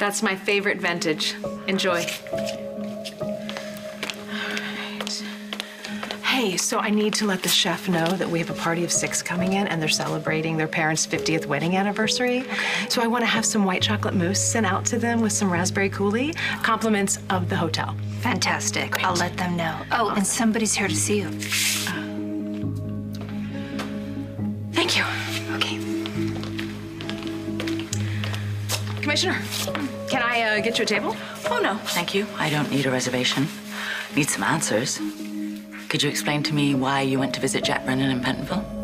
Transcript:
That's my favorite vintage. Enjoy. Hey, so I need to let the chef know that we have a party of six coming in and they're celebrating their parents' 50th wedding anniversary. So I want to have some white chocolate mousse sent out to them with some raspberry coulis, compliments of the hotel. Fantastic. I'll let them know. Oh, and somebody's here to see you. Thank you. Commissioner, can I uh, get you a table? Oh, no, thank you. I don't need a reservation. Need some answers. Could you explain to me why you went to visit Jack Brennan in Pentonville?